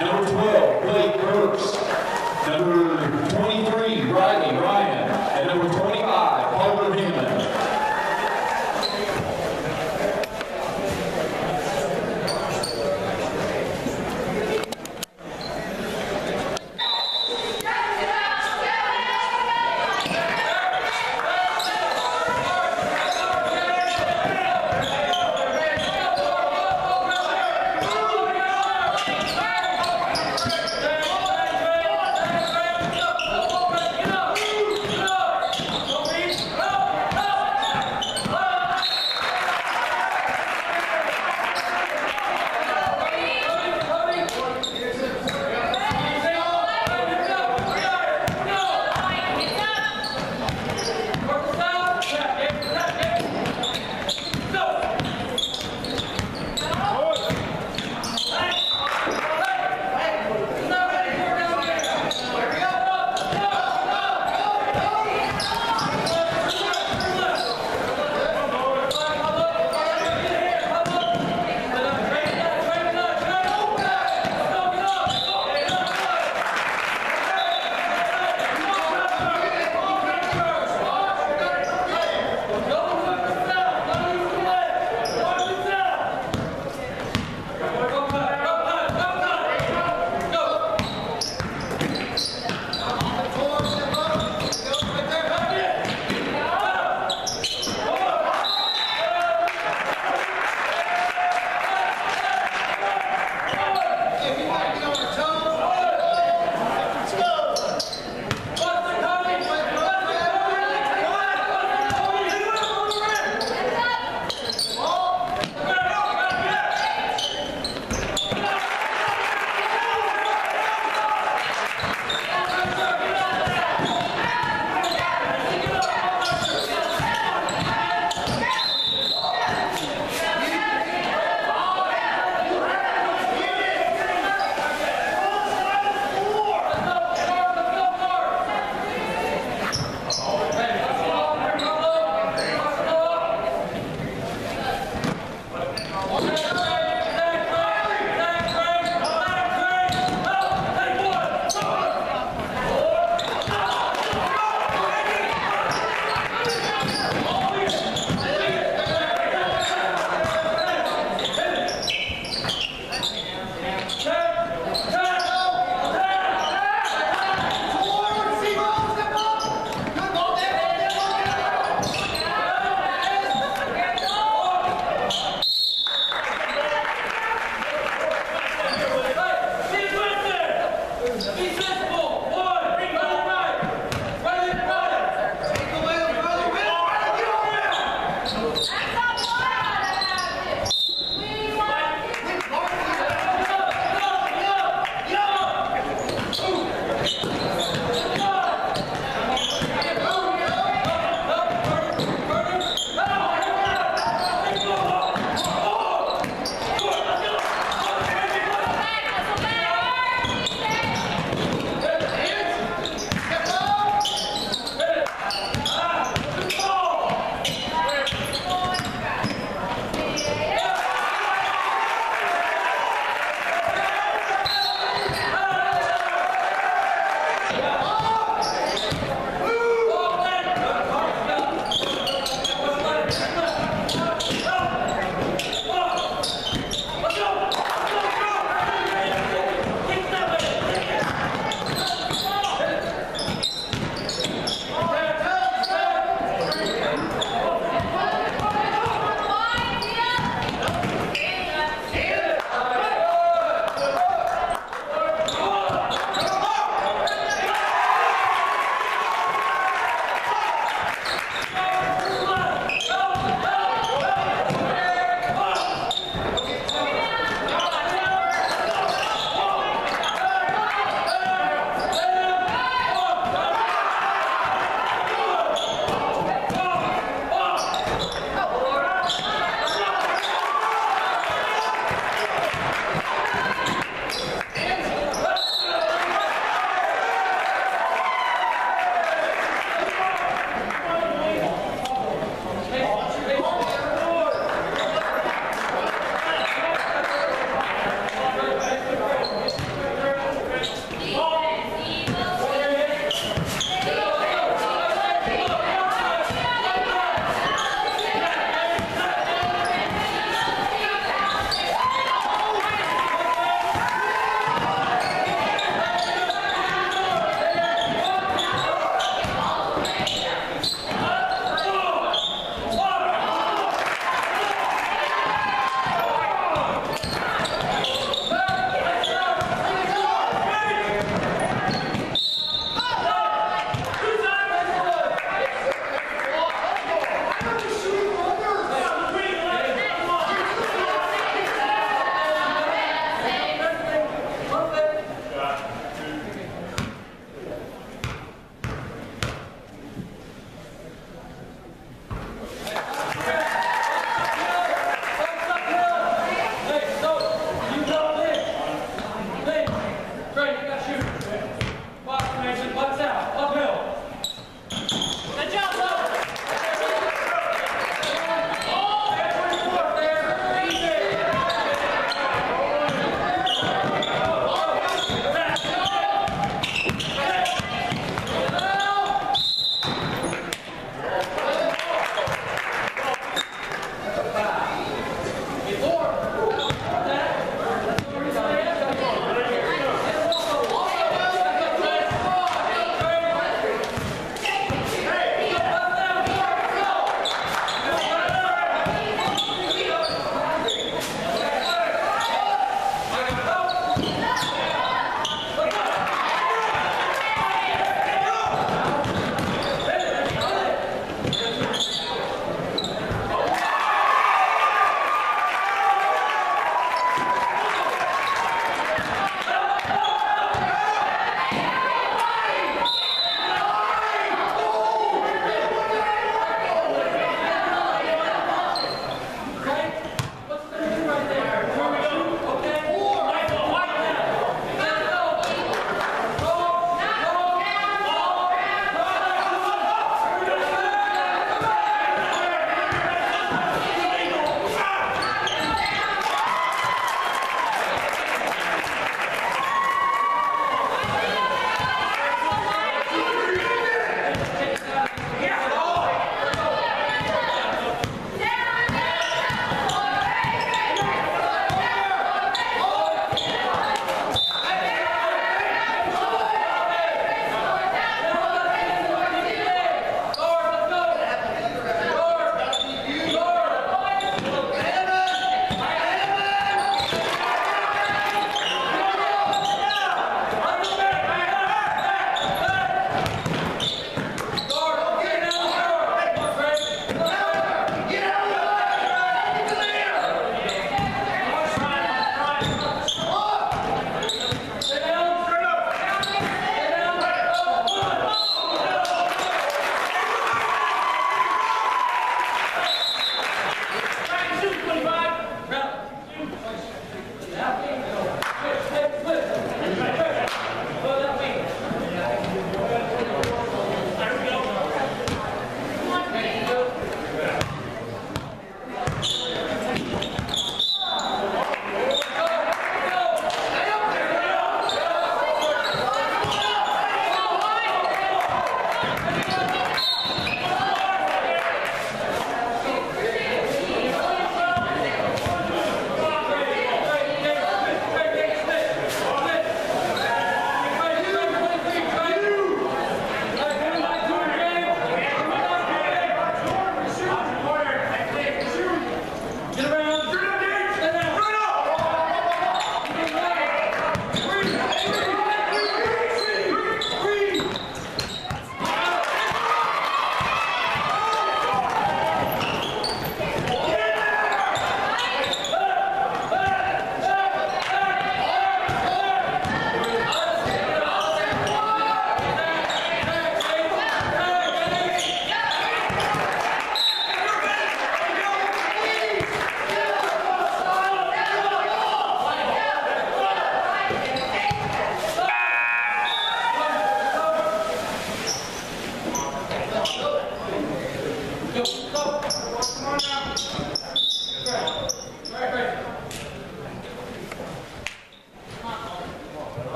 Number 12, Blake Burks. Number 23, Riley Ryan. And number 25, Parker